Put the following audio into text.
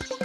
you